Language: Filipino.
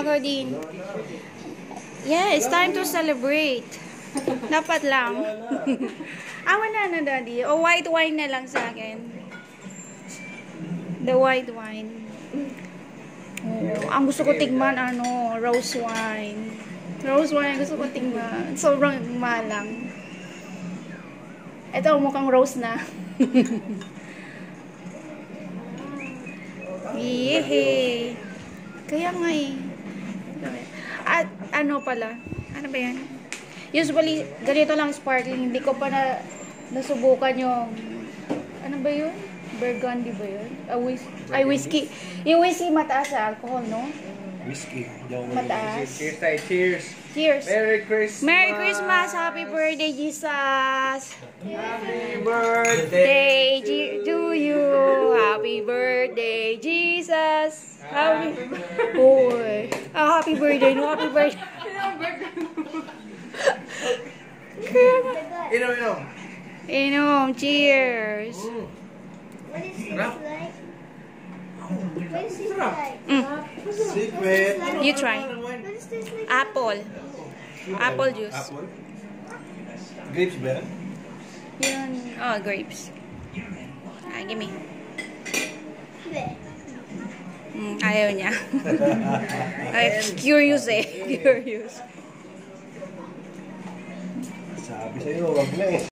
Ako din. Yeah, it's time to celebrate. Dapat lang. ah, wala na, Daddy. O, white wine na lang sa akin. The white wine. Oh, ang gusto ko tigman, ano, rose wine. Rose wine, gusto ko tigman. Sobrang malang. Ito, mukhang rose na. Yehe. Kaya nga eh. At ano pala? Ano ba yan? Usually, ganito lang sparkling. Hindi ko pa na nasubukan yung ano ba yun? Burgundy ba yun? Ah, whis ay, whiskey. Yung whiskey mataas sa alcohol, no? Whiskey. Mataas. Cheers tayo, cheers. Cheers. Merry Christmas. Merry Christmas! Happy birthday, Jesus! Happy birthday. To you! Happy birthday, Jesus! Happy... Boy! Happy birthday, no? Happy birthday! Inom, inom. Inom, cheers! What is this Sarap. like? What is this like? Mm. Secret. You try. What is this like? Apple. Apple juice. Apple. Grapes? Yun. Oh, grapes. Ah, gimme. Bleh. Mm, ayaw niya. Ay, curious eh. Curious. Sabi sa'yo, wag na eh.